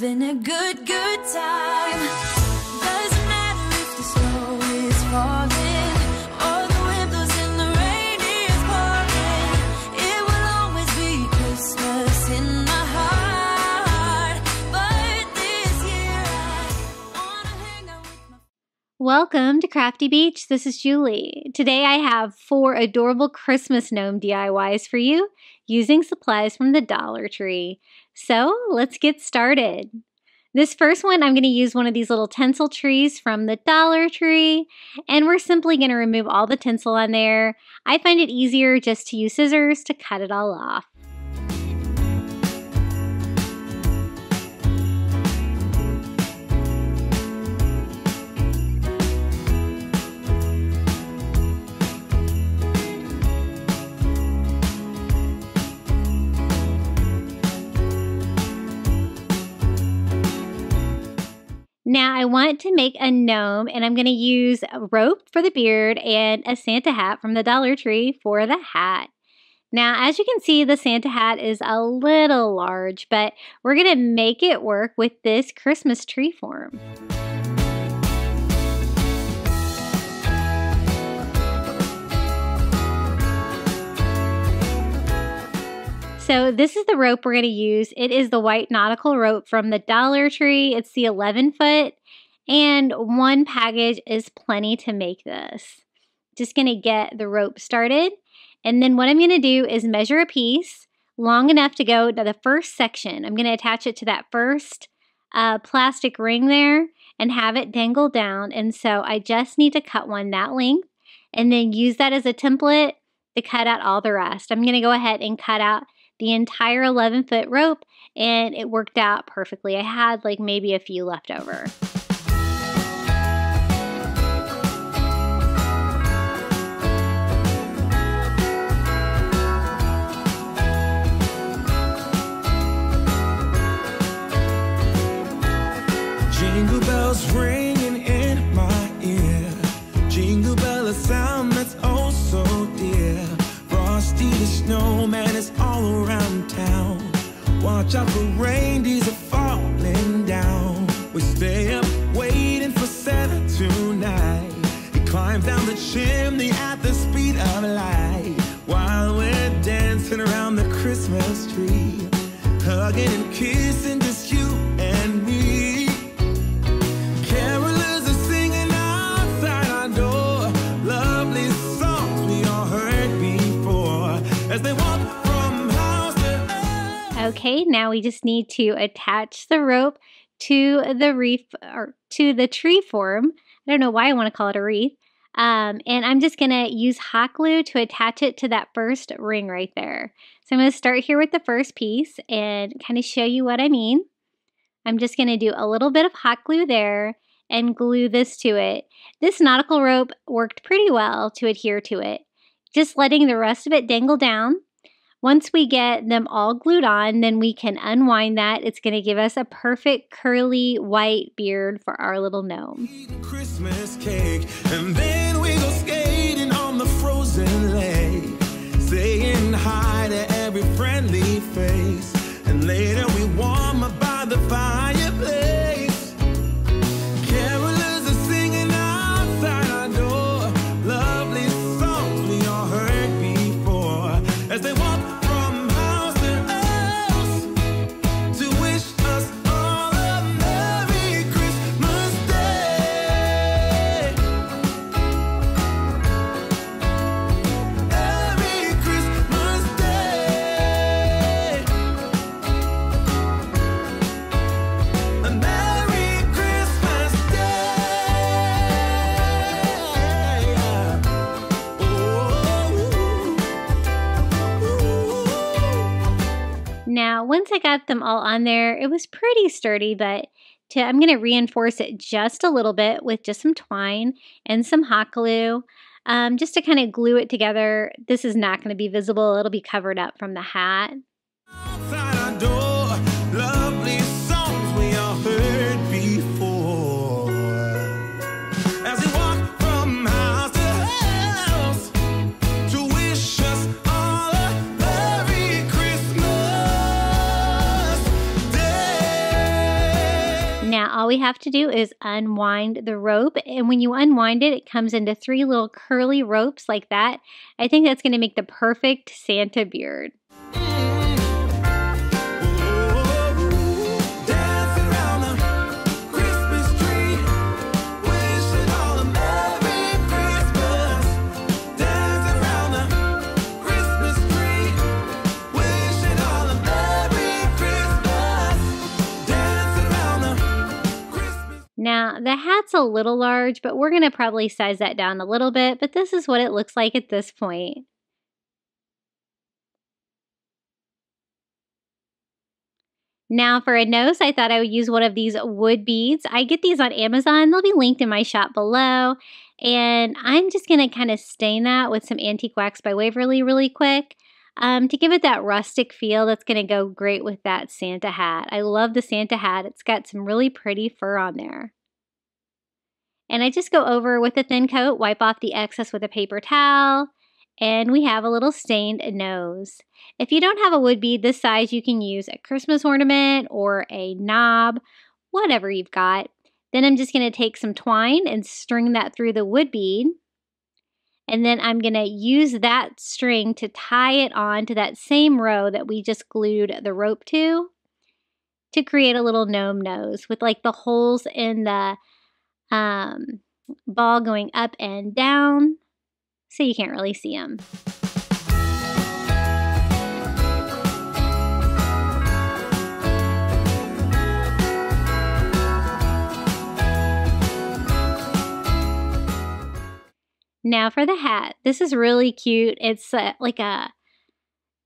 having a good, good time. Doesn't matter if the snow is falling or the the rain is pouring. It will always be Christmas in my heart. But this year I wanna hang out with my Welcome to Crafty Beach. This is Julie. Today I have four adorable Christmas gnome DIYs for you using supplies from the Dollar Tree. So let's get started. This first one, I'm going to use one of these little tinsel trees from the Dollar Tree, and we're simply going to remove all the tinsel on there. I find it easier just to use scissors to cut it all off. Now I want to make a gnome and I'm going to use a rope for the beard and a Santa hat from the Dollar Tree for the hat. Now as you can see the Santa hat is a little large but we're going to make it work with this Christmas tree form. So this is the rope we're going to use. It is the white nautical rope from the Dollar Tree. It's the 11 foot and one package is plenty to make this. Just going to get the rope started. And then what I'm going to do is measure a piece long enough to go to the first section. I'm going to attach it to that first uh, plastic ring there and have it dangle down. And so I just need to cut one that length and then use that as a template to cut out all the rest. I'm going to go ahead and cut out the entire 11 foot rope and it worked out perfectly. I had like maybe a few left over. Watch out for reindeers are falling down. We stay up waiting for Santa tonight. He climbs down the chimney at the speed of light while we're dancing around the Christmas tree, hugging and kissing Okay, now we just need to attach the rope to the reef or to the tree form. I don't know why I want to call it a wreath. Um, and I'm just going to use hot glue to attach it to that first ring right there. So I'm going to start here with the first piece and kind of show you what I mean. I'm just going to do a little bit of hot glue there and glue this to it. This nautical rope worked pretty well to adhere to it. Just letting the rest of it dangle down. Once we get them all glued on, then we can unwind that. It's going to give us a perfect curly white beard for our little gnome. Christmas cake, and then we go skating on the frozen lake, saying hi to every friendly face, and later we warm got them all on there. It was pretty sturdy, but to, I'm going to reinforce it just a little bit with just some twine and some hot glue. Um, just to kind of glue it together. This is not going to be visible. It'll be covered up from the hat. We have to do is unwind the rope and when you unwind it, it comes into three little curly ropes like that. I think that's going to make the perfect Santa beard. Now, the hat's a little large, but we're going to probably size that down a little bit, but this is what it looks like at this point. Now for a nose, I thought I would use one of these wood beads. I get these on Amazon. They'll be linked in my shop below. And I'm just going to kind of stain that with some Antique Wax by Waverly really quick um, to give it that rustic feel that's going to go great with that Santa hat. I love the Santa hat. It's got some really pretty fur on there. And I just go over with a thin coat, wipe off the excess with a paper towel, and we have a little stained nose. If you don't have a wood bead this size, you can use a Christmas ornament or a knob, whatever you've got. Then I'm just going to take some twine and string that through the wood bead. And then I'm going to use that string to tie it on to that same row that we just glued the rope to to create a little gnome nose with like the holes in the um, ball going up and down so you can't really see them. Now for the hat. This is really cute. It's uh, like a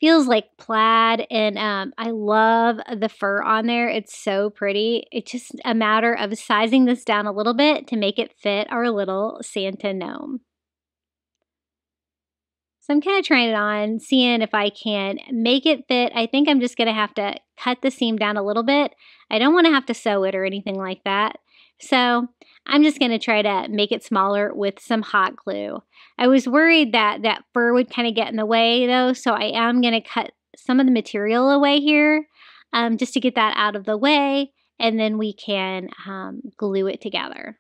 feels like plaid and um, I love the fur on there. It's so pretty. It's just a matter of sizing this down a little bit to make it fit our little Santa gnome. So I'm kind of trying it on, seeing if I can make it fit. I think I'm just going to have to cut the seam down a little bit. I don't want to have to sew it or anything like that. So I'm just going to try to make it smaller with some hot glue. I was worried that that fur would kind of get in the way though, so I am going to cut some of the material away here um, just to get that out of the way and then we can um, glue it together.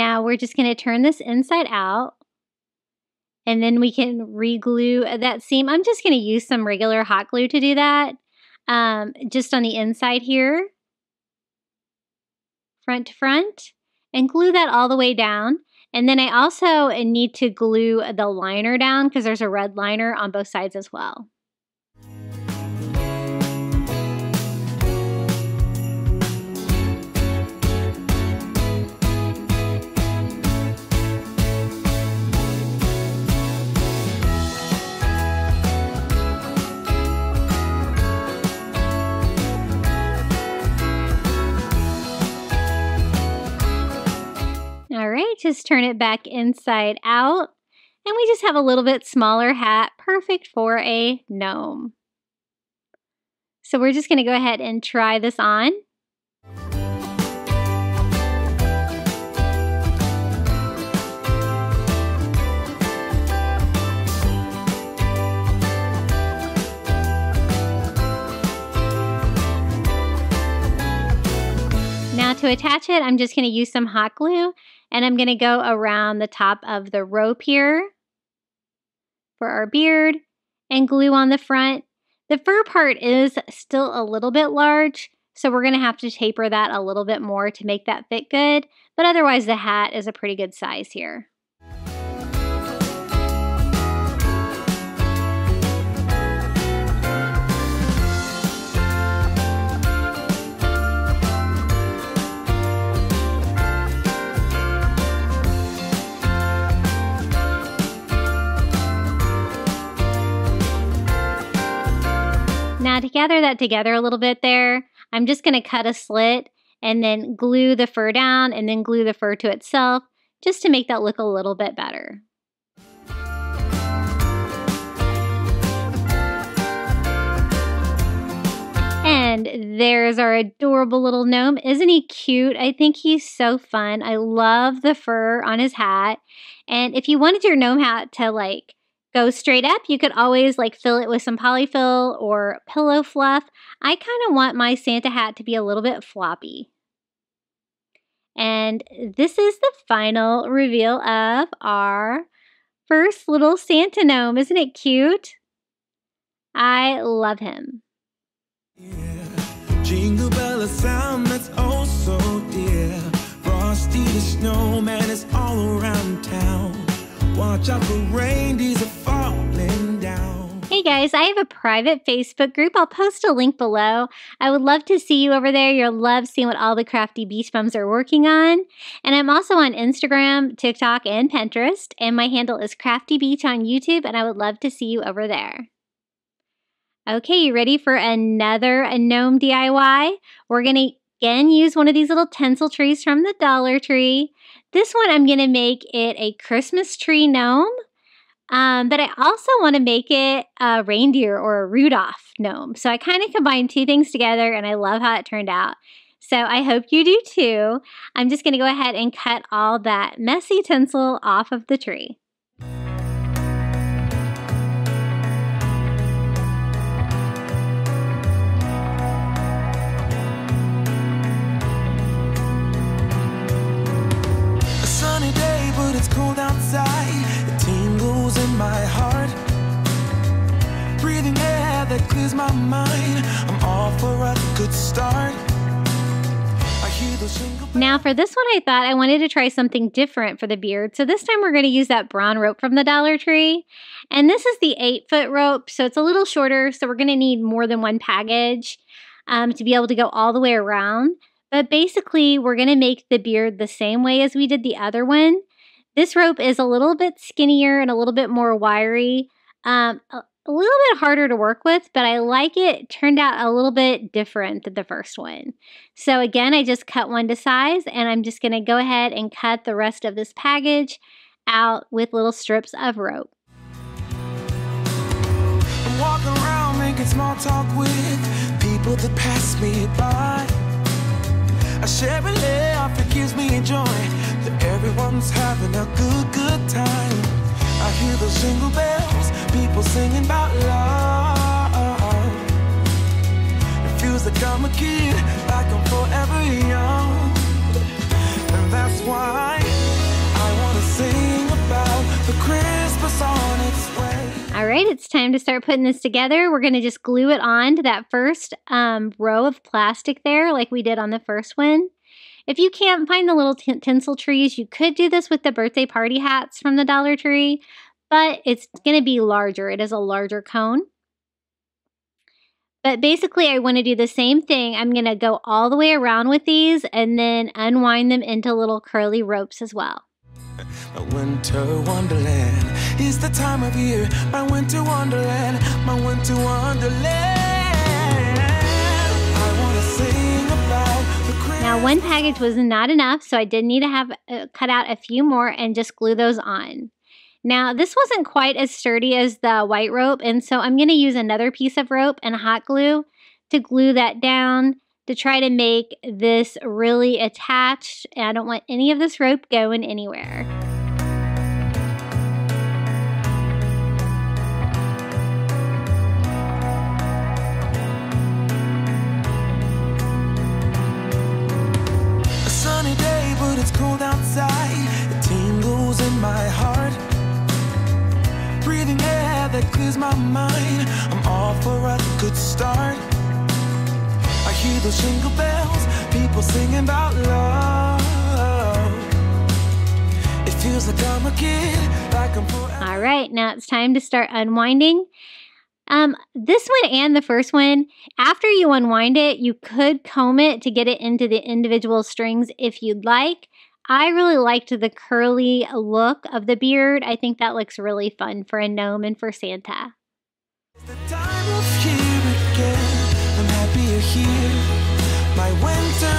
Now we're just going to turn this inside out and then we can re-glue that seam. I'm just going to use some regular hot glue to do that um, just on the inside here, front to front, and glue that all the way down. And then I also need to glue the liner down because there's a red liner on both sides as well. All right, just turn it back inside out. And we just have a little bit smaller hat, perfect for a gnome. So we're just gonna go ahead and try this on. Now to attach it, I'm just gonna use some hot glue and I'm going to go around the top of the rope here for our beard and glue on the front. The fur part is still a little bit large, so we're going to have to taper that a little bit more to make that fit good, but otherwise the hat is a pretty good size here. To gather that together a little bit there, I'm just going to cut a slit and then glue the fur down and then glue the fur to itself just to make that look a little bit better. And there's our adorable little gnome. Isn't he cute? I think he's so fun. I love the fur on his hat. And if you wanted your gnome hat to like go straight up, you could always like fill it with some polyfill or pillow fluff. I kind of want my Santa hat to be a little bit floppy. And this is the final reveal of our first little Santa gnome. Isn't it cute? I love him. Yeah. Jingle bell, a sound that's oh so dear. Frosty the snowman is all around town. Watch out for reindeers are falling down. Hey guys, I have a private Facebook group. I'll post a link below. I would love to see you over there. You'll love seeing what all the crafty beach bums are working on. And I'm also on Instagram, TikTok, and Pinterest. And my handle is Crafty Beach on YouTube, and I would love to see you over there. Okay, you ready for another gnome DIY? We're to again use one of these little tinsel trees from the Dollar Tree. This one I'm going to make it a Christmas tree gnome. Um, but I also want to make it a reindeer or a Rudolph gnome. So I kind of combined two things together and I love how it turned out. So I hope you do too. I'm just going to go ahead and cut all that messy tinsel off of the tree. Cold outside. It tingles in my heart. Breathing air that clears my mind. I'm all for a good start. Now for this one, I thought I wanted to try something different for the beard. So this time we're going to use that brown rope from the Dollar Tree. And this is the eight foot rope, so it's a little shorter. So we're going to need more than one package um, to be able to go all the way around. But basically, we're going to make the beard the same way as we did the other one. This rope is a little bit skinnier and a little bit more wiry. Um, a, a little bit harder to work with, but I like it. Turned out a little bit different than the first one. So again, I just cut one to size and I'm just going to go ahead and cut the rest of this package out with little strips of rope. I'm walking around making small talk with people that pass me by. I share a gives me joy that everyone's having a good, good time. I hear those jingle bells, people singing about love. It feels like I'm a kid, like I'm forever young. And that's why I want to sing about the Christmas on its way. All right, it's time to start putting this together. We're going to just glue it on to that first um, row of plastic there like we did on the first one. If you can't find the little tin- tinsel trees, you could do this with the birthday party hats from the Dollar Tree, but it's going to be larger. It is a larger cone. But basically, I want to do the same thing. I'm going to go all the way around with these and then unwind them into little curly ropes as well. My winter wonderland is the time of year. My winter wonderland, my winter wonderland. Now, one package was not enough, so I did need to have uh, cut out a few more and just glue those on. Now, this wasn't quite as sturdy as the white rope, and so I'm going to use another piece of rope and hot glue to glue that down to try to make this really attached. And I don't want any of this rope going anywhere. It's cold outside. It tingles in my heart. Breathing air that clears my mind. I'm all for a good start. I hear those jingle bells, people singing about love. It feels like I'm a kid, like I'm. All right, now it's time to start unwinding. Um, this one and the first one, after you unwind it, you could comb it to get it into the individual strings if you'd like. I really liked the curly look of the beard. I think that looks really fun for a gnome and for Santa. It's the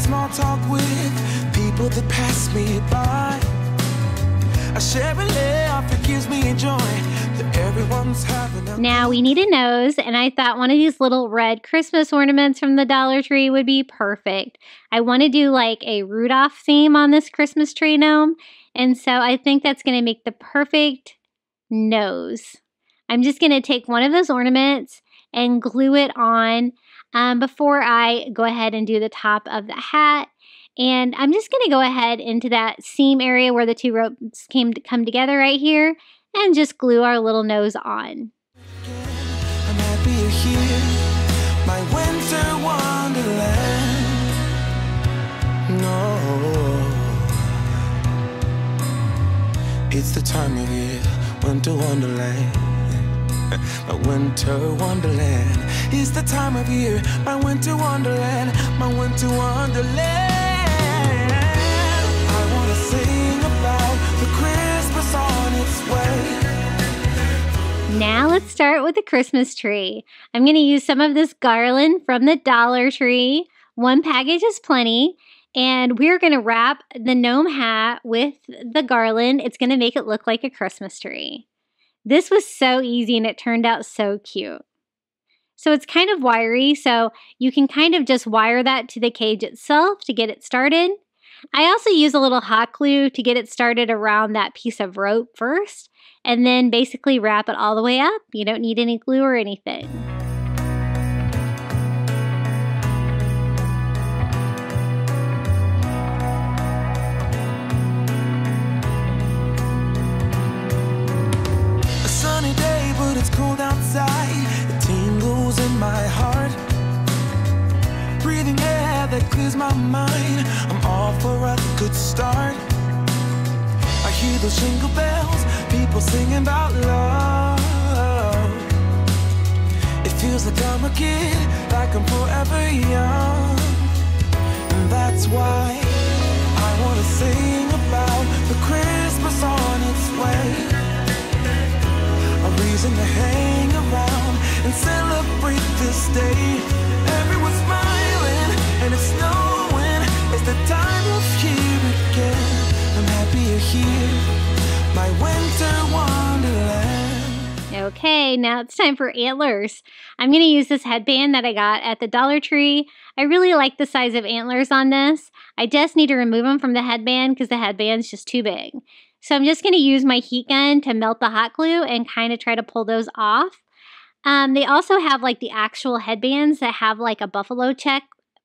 making small talk with people that pass me by. A laugh, it gives me joy that everyone's having a Now we need a nose, and I thought one of these little red Christmas ornaments from the Dollar Tree would be perfect. I want to do like a Rudolph theme on this Christmas tree gnome, and so I think that's going to make the perfect nose. I'm just going to take one of those ornaments and glue it on um, before I go ahead and do the top of the hat. And I'm just going to go ahead into that seam area where the two ropes came to come together right here and just glue our little nose on. I'm happy you're here, my winter wonderland. No, it's the time of year, winter wonderland. My winter wonderland. It's the time of year, my winter wonderland, my winter wonderland. I wanna sing about the Christmas on its way. Now let's start with the Christmas tree. I'm going to use some of this garland from the Dollar Tree. One package is plenty. And we're going to wrap the gnome hat with the garland. It's going to make it look like a Christmas tree. This was so easy and it turned out so cute. So it's kind of wiry, so you can kind of just wire that to the cage itself to get it started. I also use a little hot glue to get it started around that piece of rope first, and then basically wrap it all the way up. You don't need any glue or anything. Clears my mind. I'm all for a good start. I hear those jingle bells, people singing about love. It feels like I'm a kid, like I'm forever young. And that's why I wanna sing about the Christmas on its way a reason to hang around and celebrate this day. Okay, now it's time for antlers. I'm going to use this headband that I got at the Dollar Tree. I really like the size of antlers on this. I just need to remove them from the headband because the headband's just too big. So I'm just going to use my heat gun to melt the hot glue and kind of try to pull those off. Um, they also have like the actual headbands that have like a buffalo check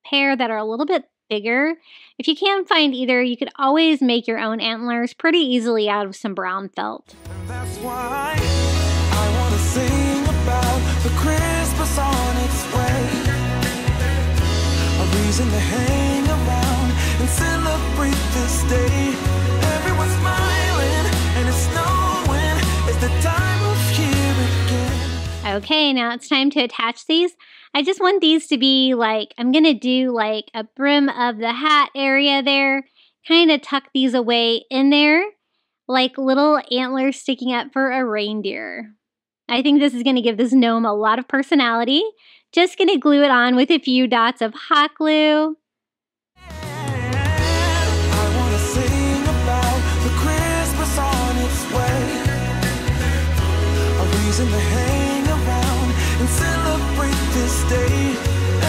pair that are a little bit bigger. If you can't find either, you could always make your own antlers pretty easily out of some brown felt. Reason to hang around and celebrate this day. Everyone's smiling and it's snowing. It's the time of year again. Okay, now it's time to attach these. I just want these to be like, I'm going to do like a brim of the hat area there, kind of tuck these away in there, like little antlers sticking up for a reindeer. I think this is going to give this gnome a lot of personality. Just going to glue it on with a few dots of hot glue. I wanna sing about the Christmas on its way. A reason to hang around and celebrate this day.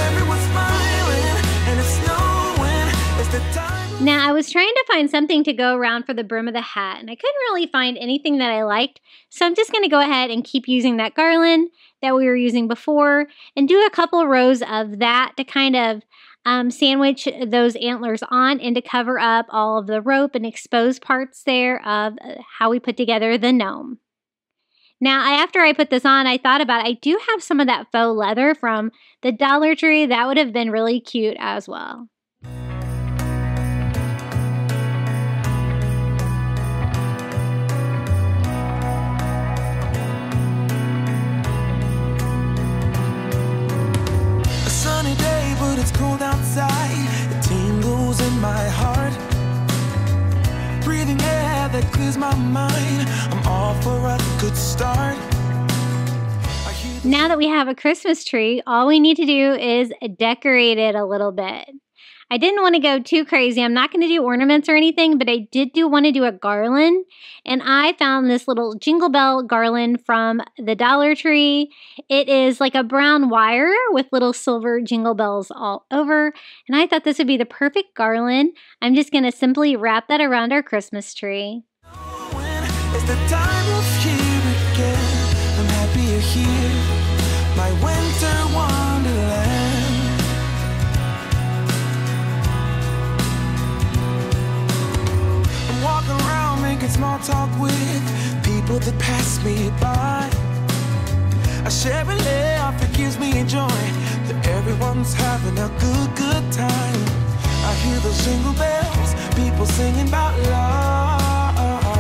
Everyone's smiling and it's snowing. It's the time. Now, I was trying to find something to go around for the brim of the hat, and I couldn't really find anything that I liked. So I'm just going to go ahead and keep using that garland that we were using before and do a couple rows of that to kind of um, sandwich those antlers on and to cover up all of the rope and exposed parts there of uh, how we put together the gnome. Now, after I put this on, I thought about. I do have some of that faux leather from the Dollar Tree. That would have been really cute as well. It's cold outside. It tingles in my heart. Breathing air that clears my mind. I'm off for a good start. Now that we have a Christmas tree, all we need to do is decorate it a little bit. I didn't want to go too crazy. I'm not going to do ornaments or anything, but I did do want to do a garland. And I found this little jingle bell garland from the Dollar Tree. It is like a brown wire with little silver jingle bells all over. And I thought this would be the perfect garland. I'm just going to simply wrap that around our Christmas tree. Small talk with people that pass me by. I share a laugh, it gives me joy that everyone's having a good, good time. I hear the jingle bells, people singing about love.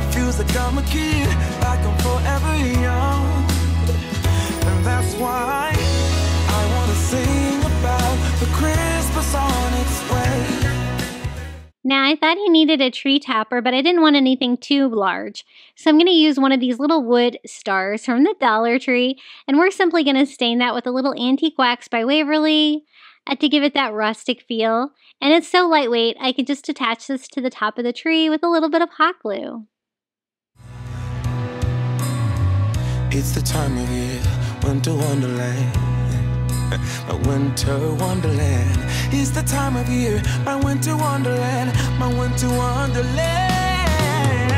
It feels like I'm a kid, like I'm forever young. And that's why Now, I thought he needed a tree topper, but I didn't want anything too large. So I'm going to use one of these little wood stars from the Dollar Tree, and we're simply going to stain that with a little Antique Wax by Waverly uh, to give it that rustic feel. And it's so lightweight, I could just attach this to the top of the tree with a little bit of hot glue. It's the time of year, winter wonderland. My winter wonderland. It's the time of year, my winter wonderland, my winter wonderland.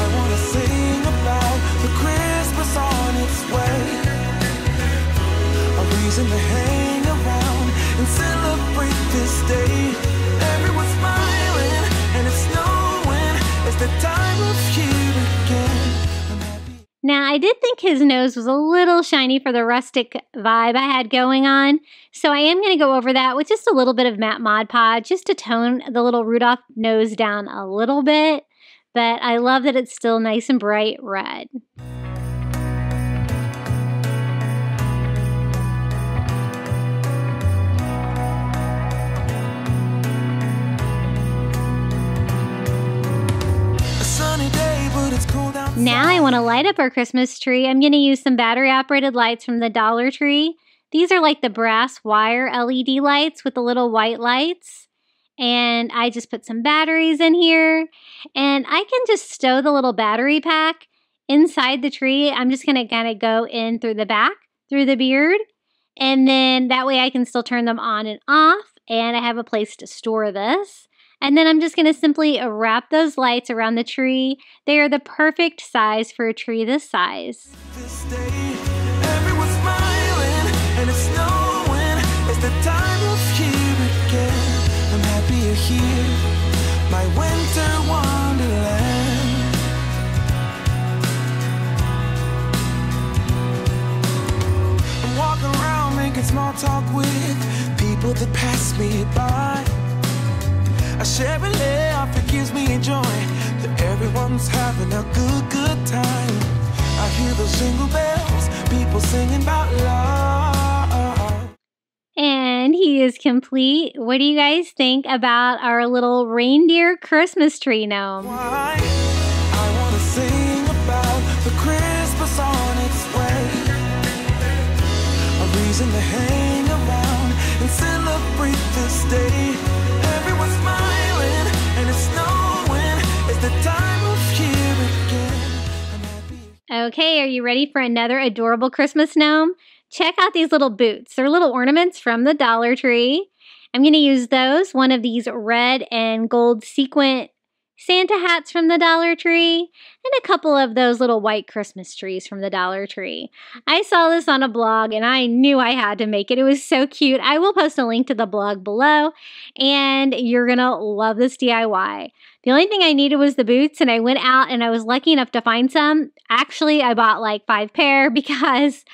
I wanna sing about the Christmas on its way. A reason to hang around and celebrate this day. Everyone's smiling and it's snowing. It's the time of year. Now, I did think his nose was a little shiny for the rustic vibe I had going on, so I am going to go over that with just a little bit of matte Mod Podge just to tone the little Rudolph nose down a little bit. But I love that it's still nice and bright red. A sunny day, Now I want to light up our Christmas tree. I'm going to use some battery operated lights from the Dollar Tree. These are like the brass wire LED lights with the little white lights. And I just put some batteries in here. And I can just stow the little battery pack inside the tree. I'm just going to kind of go in through the back, through the beard. And then that way I can still turn them on and off. And I have a place to store this. And then I'm just going to simply uh, wrap those lights around the tree. They are the perfect size for a tree this size. this day. Small talk with people that pass me by. I share a laugh, it gives me joy that everyone's having a good, good time. I hear those jingle bells, people singing about love. And he is complete. What do you guys think about our little reindeer Christmas tree gnome? Why? I wanna sing about the Christmas on its way. A reason to hang around and celebrate this day. Okay, are you ready for another adorable Christmas gnome? Check out these little boots. They're little ornaments from the Dollar Tree. I'm going to use those, one of these red and gold sequin Santa hats from the Dollar Tree, and a couple of those little white Christmas trees from the Dollar Tree. I saw this on a blog and I knew I had to make it. It was so cute. I will post a link to the blog below, and you're gonna love this DIY. The only thing I needed was the boots, and I went out and I was lucky enough to find some. Actually, I bought like five pair because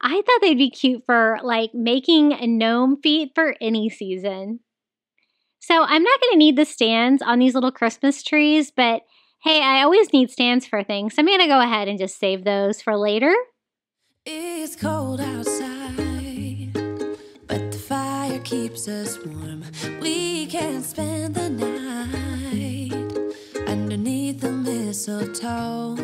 I thought they'd be cute for like making a gnome feet for any season. So I'm not going to need the stands on these little Christmas trees, but hey, I always need stands for things. So I'm going to go ahead and just save those for later. It's cold outside, but the fire keeps us warm. We can spend the night mistletoe.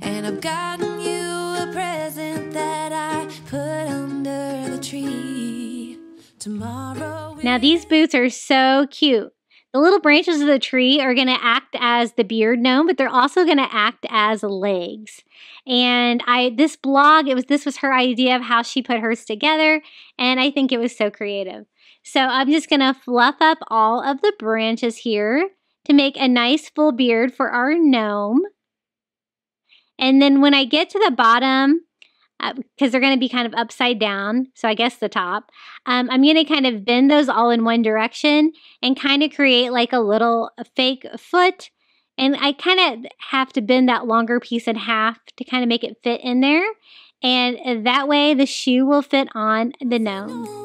And I've gotten you a present that I put under the tree. Tomorrow. Now these boots are so cute. The little branches of the tree are going to act as the beard gnome, but they're also going to act as legs. And I this blog, it was this was her idea of how she put hers together, and I think it was so creative. So I'm just going to fluff up all of the branches here to make a nice full beard for our gnome. And then when I get to the bottom, because uh, they're going to be kind of upside down. So I guess the top. Um, I'm going to kind of bend those all in one direction and kind of create like a little fake foot. And I kind of have to bend that longer piece in half to kind of make it fit in there. And that way the shoe will fit on the gnome.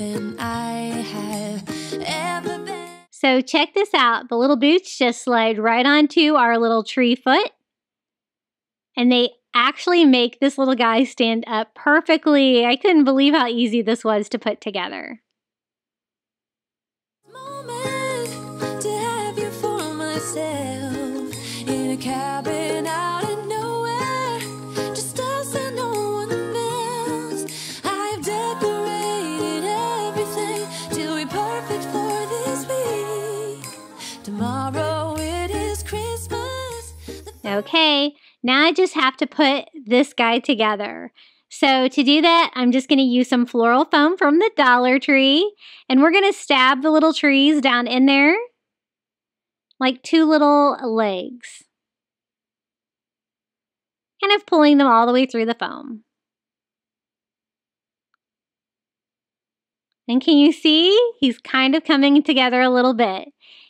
Than I have ever been. So check this out. The little boots just slide right onto our little tree foot. And they actually make this little guy stand up perfectly. I couldn't believe how easy this was to put together. Okay, now I just have to put this guy together. So to do that, I'm just going to use some floral foam from the Dollar Tree. And we're going to stab the little trees down in there like two little legs. Kind of pulling them all the way through the foam. And can you see? He's kind of coming together a little bit.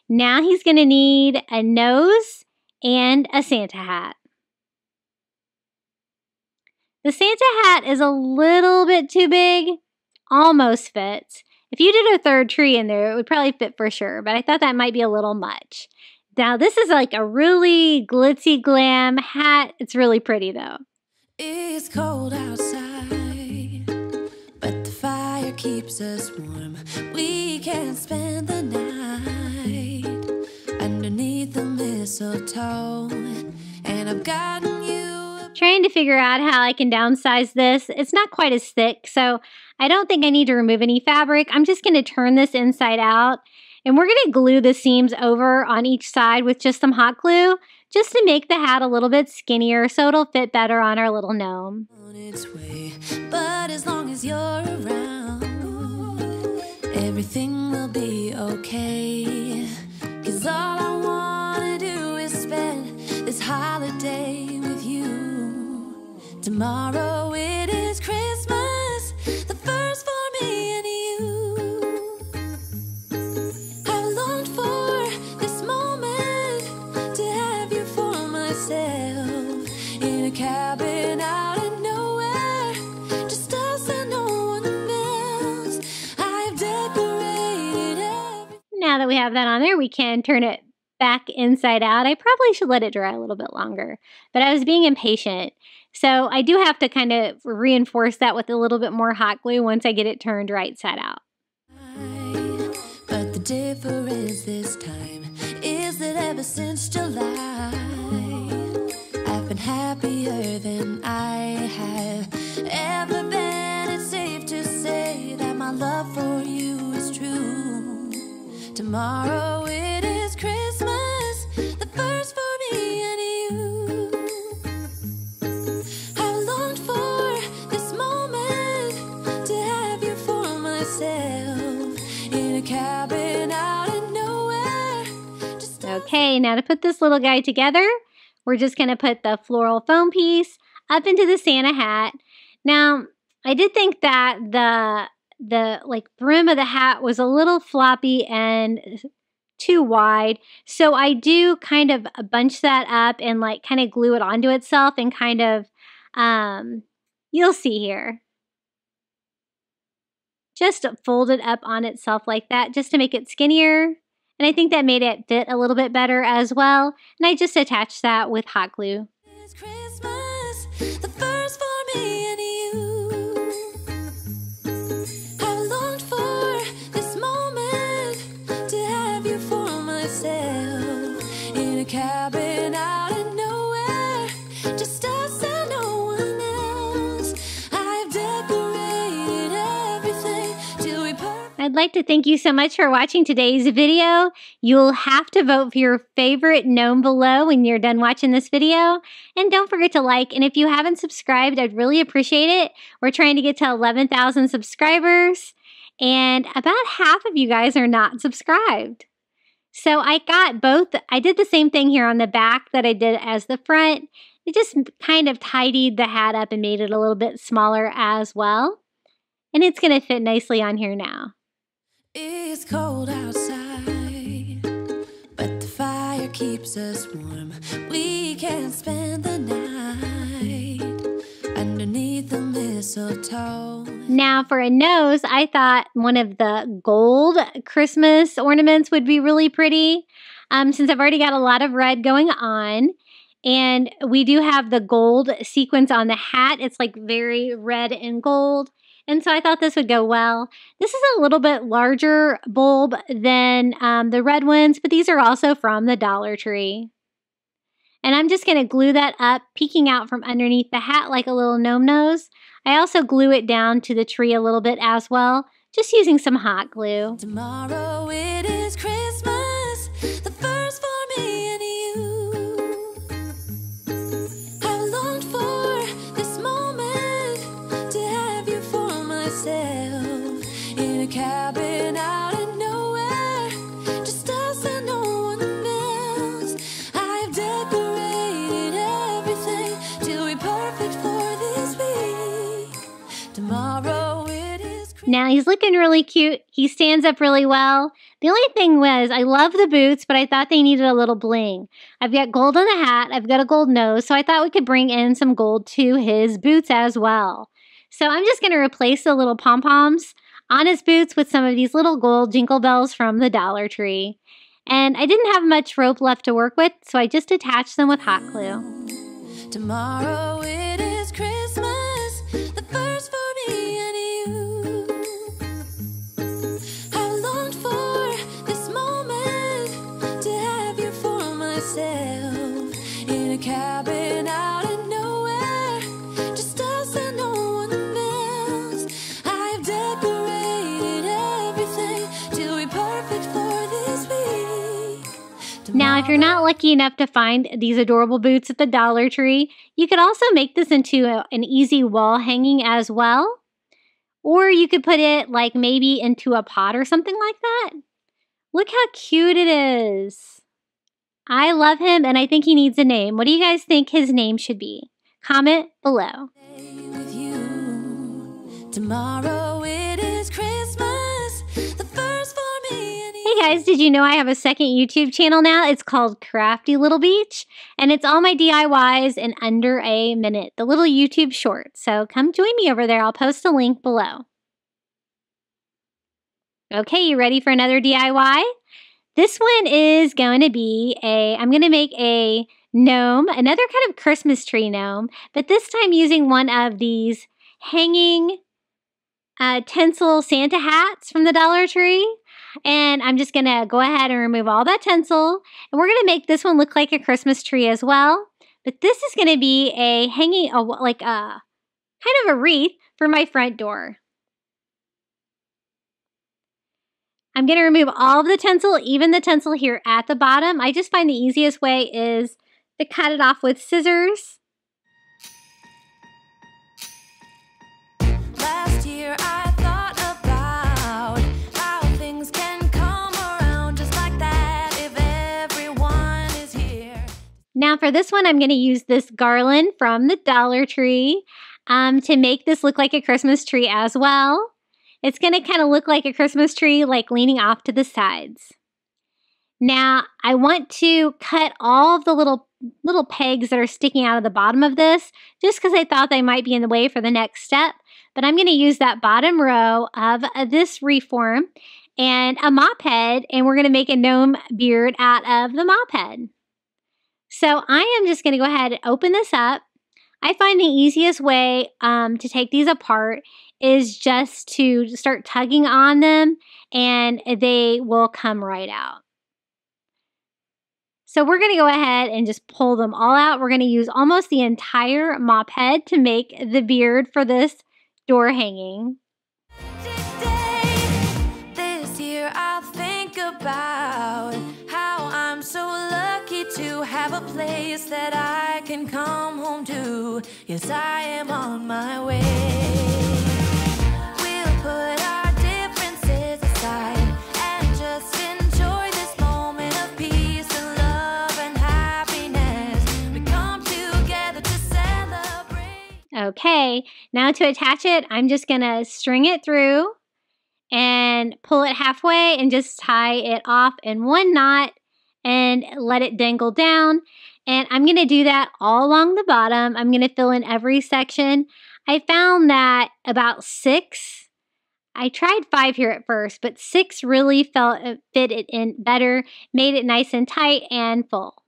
Now he's going to need a nose and a Santa hat. The Santa hat is a little bit too big, almost fits. If you did a third tree in there, it would probably fit for sure, but I thought that might be a little much. Now, this is like a really glitzy glam hat. It's really pretty though. It's cold outside, but the fire keeps us warm. We can spend the night underneath the mistletoe, and I've gotten you. Trying to figure out how I can downsize this. It's not quite as thick, so I don't think I need to remove any fabric. I'm just going to turn this inside out, and we're going to glue the seams over on each side with just some hot glue, just to make the hat a little bit skinnier so it'll fit better on our little gnome. way. But as long as you're around, everything will be okay. Cause all I wanna do is spend this holiday with you. Tomorrow it is Christmas, Now that we have that on there, we can turn it back inside out. I probably should let it dry a little bit longer, but I was being impatient. So I do have to kind of reinforce that with a little bit more hot glue once I get it turned right side out. But the difference this time is that ever since July, I've been happier than I have ever been. It's safe to say that my love for you. Tomorrow it is Christmas, the first for me and you. I've longed for this moment to have you for myself in a cabin out in nowhere. Just Okay, now to put this little guy together, we're just going to put the floral foam piece up into the Santa hat. Now, I did think that the the like brim of the hat was a little floppy and too wide. So I do kind of bunch that up and like kind of glue it onto itself and kind of um you'll see here. Just fold it up on itself like that just to make it skinnier. And I think that made it fit a little bit better as well. And I just attached that with hot glue. I'd like to thank you so much for watching today's video. You'll have to vote for your favorite gnome below when you're done watching this video. And don't forget to like, and if you haven't subscribed, I'd really appreciate it. We're trying to get to 11,000 subscribers, and about half of you guys are not subscribed. So I got both, I did the same thing here on the back that I did as the front. It just kind of tidied the hat up and made it a little bit smaller as well. And it's going to fit nicely on here now. It's cold outside, but the fire keeps us warm. We can spend the night underneath the mistletoe. Now, for a nose, I thought one of the gold Christmas ornaments would be really pretty. Um, since I've already got a lot of red going on, and we do have the gold sequence on the hat. It's like very red and gold. And so I thought this would go well. This is a little bit larger bulb than um, the red ones, but these are also from the Dollar Tree. And I'm just going to glue that up, peeking out from underneath the hat like a little gnome nose. I also glue it down to the tree a little bit as well, just using some hot glue. Tomorrow it is Christmas, Now he's looking really cute. He stands up really well. The only thing was, I love the boots, but I thought they needed a little bling. I've got gold on the hat, I've got a gold nose, so I thought we could bring in some gold to his boots as well. So I'm just going to replace the little pom poms on his boots with some of these little gold jingle bells from the Dollar Tree. And I didn't have much rope left to work with, so I just attached them with hot glue. Tomorrow if you're not lucky enough to find these adorable boots at the Dollar Tree, you could also make this into a- an easy wall hanging as well. Or you could put it like maybe into a pot or something like that. Look how cute it is. I love him and I think he needs a name. What do you guys think his name should be? Comment below. Tomorrow guys, did you know I have a second YouTube channel now? It's called Crafty Little Beach, and it's all my DIYs in under a minute, the little YouTube short. So come join me over there. I'll post a link below. Okay, you ready for another DIY? This one is going to be a, I'm going to make a gnome, another kind of Christmas tree gnome, but this time using one of these hanging uh, tinsel Santa hats from the Dollar Tree. And I'm just gonna go ahead and remove all that tinsel. And we're gonna make this one look like a Christmas tree as well. But this is to be a hanging, a, like a kind of a wreath for my front door. I'm going to remove all of the tinsel, even the tinsel here at the bottom. I just find the easiest way is to cut it off with scissors. Now for this one, I'm going to use this garland from the Dollar Tree um, to make this look like a Christmas tree as well. It's going to kind of look like a Christmas tree, like leaning off to the sides. Now, I want to cut all of the little little pegs that are sticking out of the bottom of this, just because I thought they might be in the way for the next step. But I'm going to use that bottom row of uh, this wreath form and a mop head, and we're going to make a gnome beard out of the mop head. So I am just going to go ahead and open this up. I find the easiest way um, to take these apart is just to start tugging on them and they will come right out. So we're going to go ahead and just pull them all out. We're going to use almost the entire mop head to make the beard for this door hanging. To. Yes, I am on my way. We'll put our differences aside and just enjoy this moment of peace and love and happiness. We come together to celebrate. Okay, now to attach it, I'm just to string it through and pull it halfway and just tie it off in one knot and let it dangle down. And I'm going to do that all along the bottom. I'm going to fill in every section. I found that about six, I tried five here at first, but six really felt uh, fit it in better, made it nice and tight and full.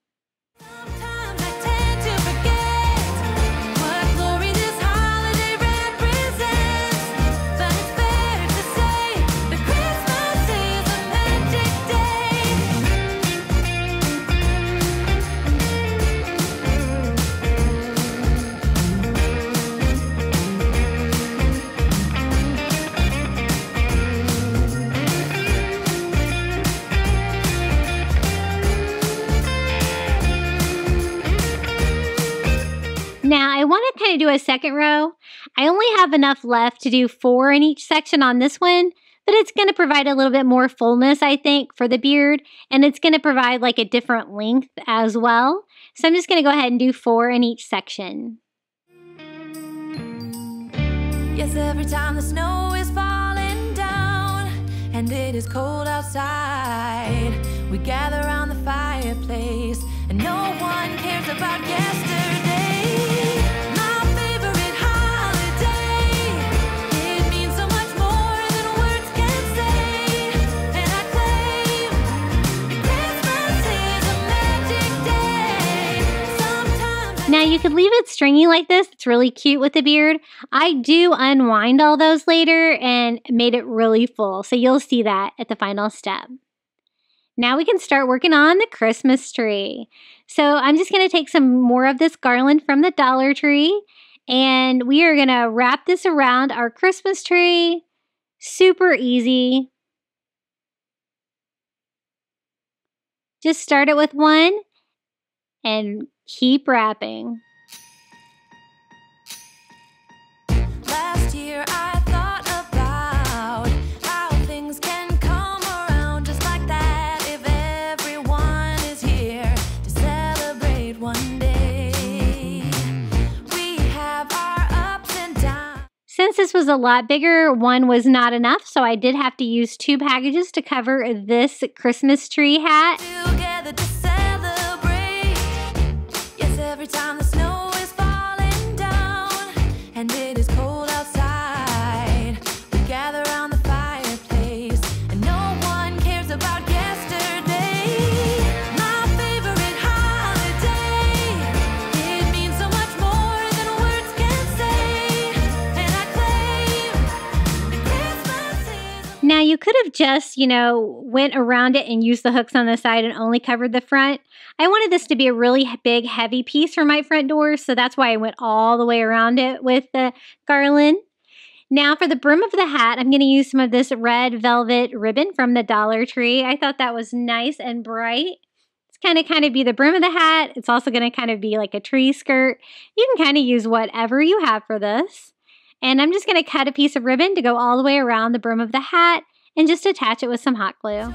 Now I want to kind of do a second row. I only have enough left to do four in each section on this one, but it's going to provide a little bit more fullness, I think, for the beard, and it's going to provide like a different length as well. So I'm just going to go ahead and do four in each section. Yes, every time the snow is falling down and it is cold outside, we gather around you could leave it stringy like this. It's really cute with the beard. I do unwind all those later and made it really full. So you'll see that at the final step. Now we can start working on the Christmas tree. So I'm just going to take some more of this garland from the Dollar Tree and we are going to wrap this around our Christmas tree. Super easy. Just start it with one and keep wrapping. Last year I thought about how things can come around just like that if everyone is here to celebrate one day. We have our ups and downs. Since this was a lot bigger, one was not enough, so I did have to use two packages to cover this Christmas tree hat. Every time you could have just, you know, went around it and used the hooks on the side and only covered the front. I wanted this to be a really big, heavy piece for my front door, so that's why I went all the way around it with the garland. Now for the brim of the hat, I'm going to use some of this red velvet ribbon from the Dollar Tree. I thought that was nice and bright. It's kind of kind of be the brim of the hat. It's also going to kind of be like a tree skirt. You can kind of use whatever you have for this. And I'm just going to cut a piece of ribbon to go all the way around the brim of the hat and just attach it with some hot glue.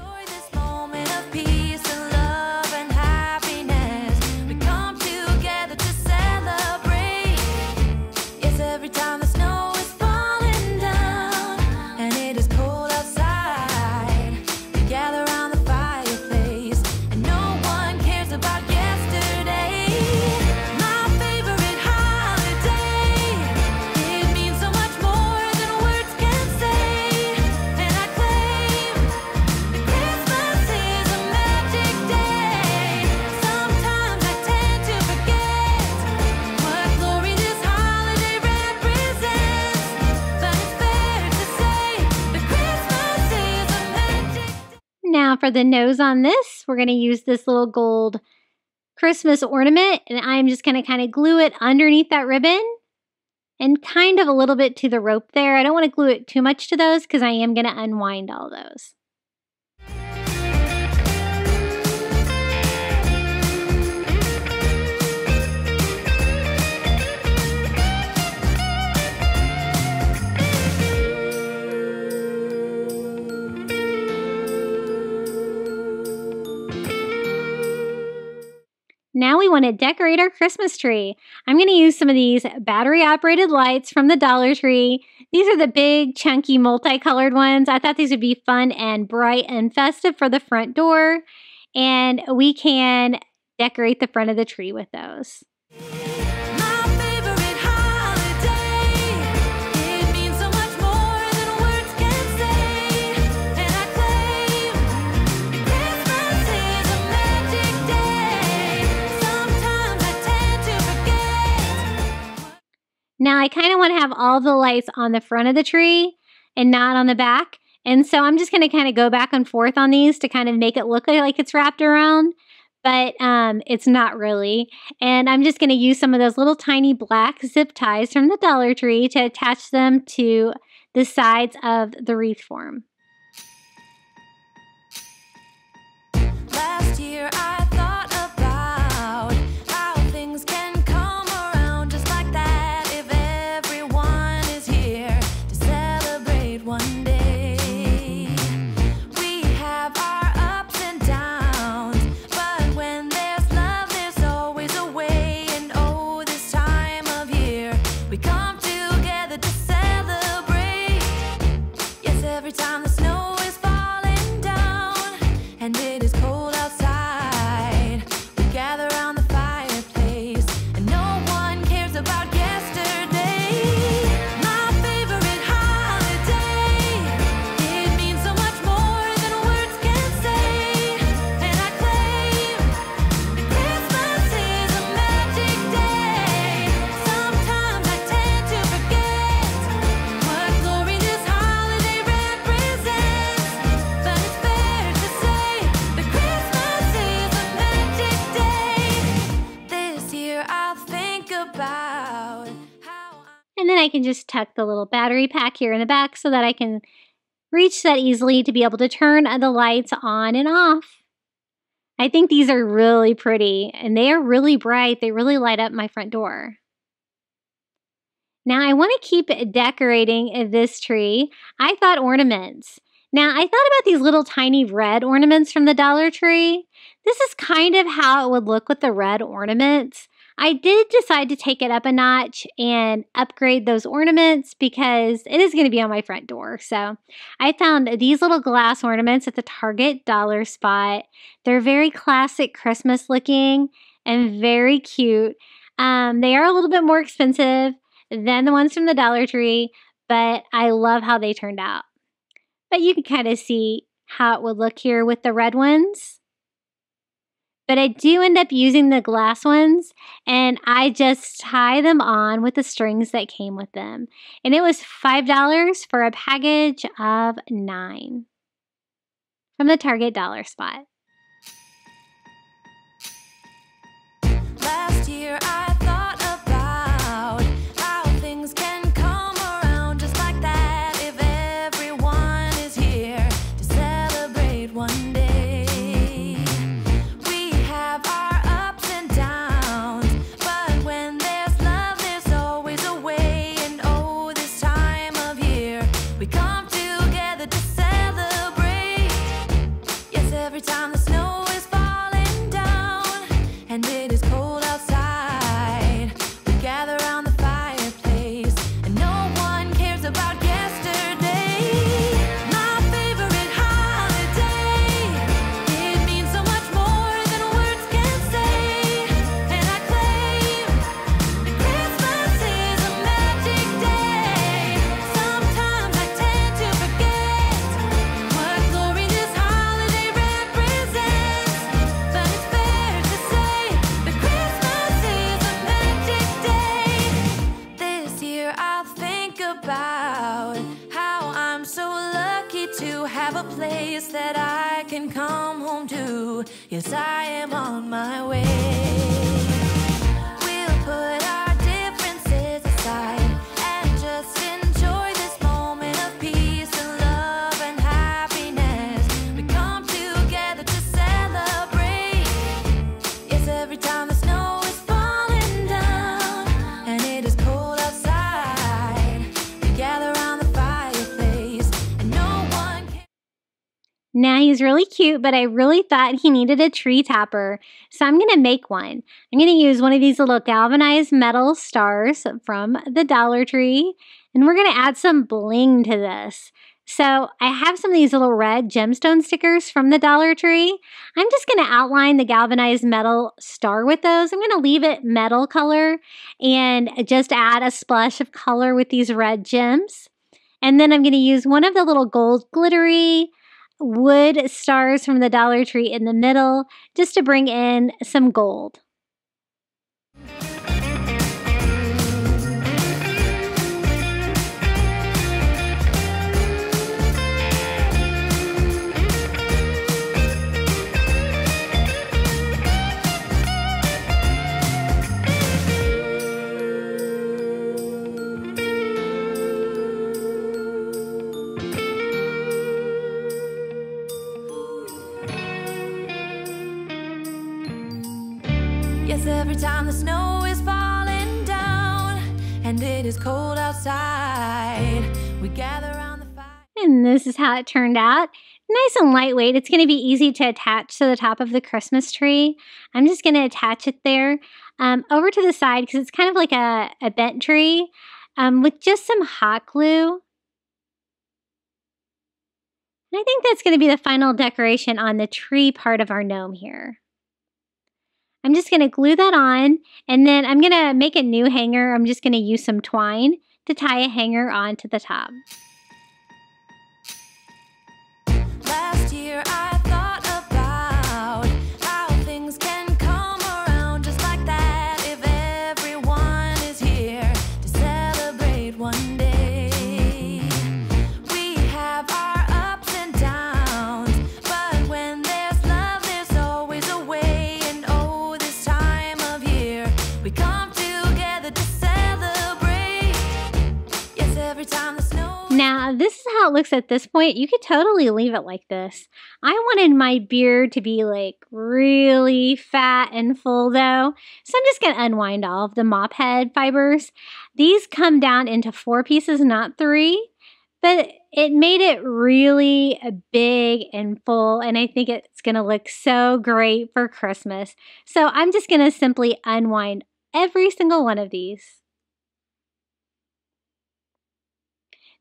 Now for the nose on this, we're going to use this little gold Christmas ornament and I'm just going to kind of glue it underneath that ribbon and kind of a little bit to the rope there. I don't want to glue it too much to those because I am going to unwind all those. Now we want to decorate our Christmas tree. I'm going to use some of these battery operated lights from the Dollar Tree. These are the big, chunky, multicolored ones. I thought these would be fun and bright and festive for the front door. And we can decorate the front of the tree with those. Now I kind of want to have all the lights on the front of the tree and not on the back. And so I'm just going to kind of go back and forth on these to kind of make it look like it's wrapped around, but um, it's not really. And I'm just going to use some of those little tiny black zip ties from the Dollar Tree to attach them to the sides of the wreath form. Tuck the little battery pack here in the back so that I can reach that easily to be able to turn the lights on and off. I think these are really pretty and they are really bright. They really light up my front door. Now I want to keep decorating uh, this tree. I thought ornaments. Now I thought about these little tiny red ornaments from the Dollar Tree. This is kind of how it would look with the red ornaments. I did decide to take it up a notch and upgrade those ornaments because it is going to be on my front door. So I found these little glass ornaments at the Target dollar spot. They're very classic Christmas looking and very cute. Um, they are a little bit more expensive than the ones from the Dollar Tree, but I love how they turned out. But you can kind of see how it would look here with the red ones. But I do end up using the glass ones and I just tie them on with the strings that came with them. And it was $5 for a package of nine from the Target dollar spot. On my way. Now he's really cute, but I really thought he needed a tree topper. So I'm going to make one. I'm going to use one of these little galvanized metal stars from the Dollar Tree. And we're going to add some bling to this. So I have some of these little red gemstone stickers from the Dollar Tree. I'm just going to outline the galvanized metal star with those. I'm going to leave it metal color and just add a splash of color with these red gems. And then I'm going to use one of the little gold glittery wood stars from the Dollar Tree in the middle just to bring in some gold. Time the snow is falling down and it is cold outside, we gather around the fire. And this is how it turned out. Nice and lightweight. It's going to be easy to attach to the top of the Christmas tree. I'm just going to attach it there um, over to the side because it's kind of like a, a bent tree um, with just some hot glue. And I think that's going to be the final decoration on the tree part of our gnome here. I'm just going to glue that on and then I'm going to make a new hanger. I'm just going to use some twine to tie a hanger onto the top. How it looks at this point. You could totally leave it like this. I wanted my beard to be like really fat and full though. So I'm just going to unwind all of the mop head fibers. These come down into four pieces, not three. But it made it really big and full, and I think it's going to look so great for Christmas. So I'm just going to simply unwind every single one of these.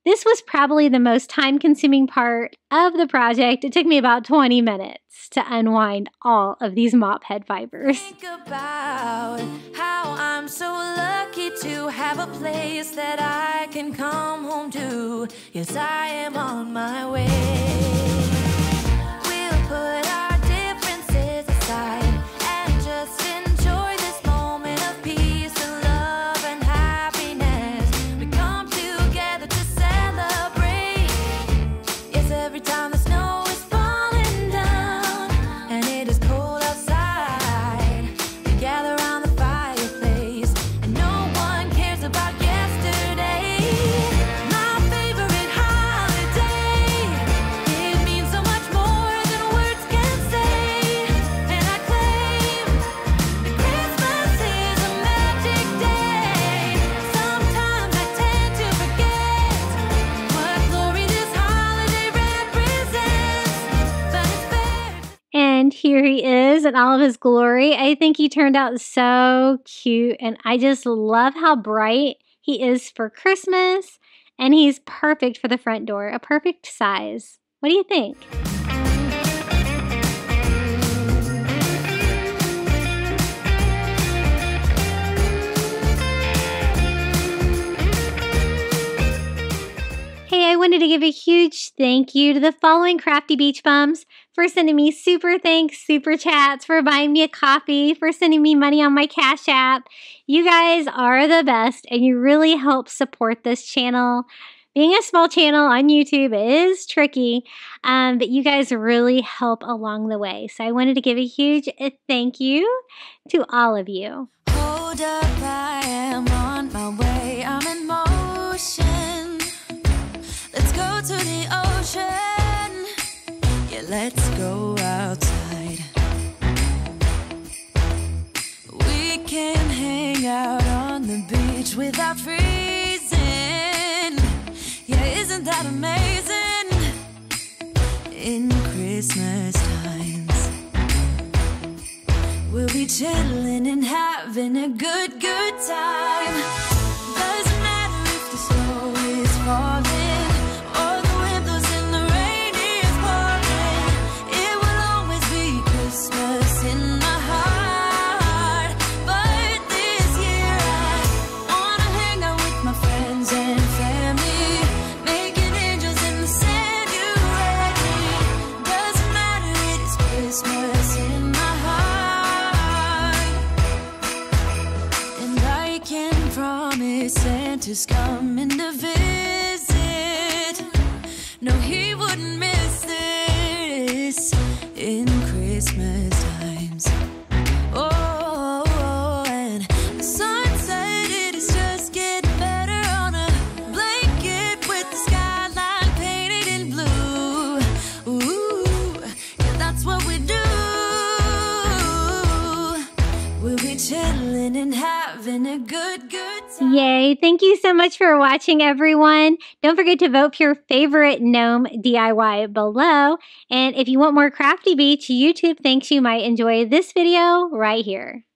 This was probably the most time consuming part of the project. It took me about 20 minutes to unwind all of these mop head fibers. think about how I'm so lucky to have a place that I can come home to. Yes, I am on my way. All of his glory. I think he turned out so cute, and I just love how bright he is for Christmas, and he's perfect for the front door, a perfect size. What do you think? Hey, I wanted to give a huge thank you to the following Crafty Beach Bums for sending me super thanks, super chats, for buying me a coffee, for sending me money on my Cash App. You guys are the best and you really help support this channel. Being a small channel on YouTube is tricky, um, but you guys really help along the way. So I wanted to give a huge uh, thank you to all of you. Without freezing. Yeah, isn't that amazing? In Christmas times. We'll be chilling and having a good, good time. Yay. Thank you so much for watching, everyone. Don't forget to vote for your favorite gnome DIY below. And if you want more Crafty Beach YouTube thinks you might enjoy this video right here.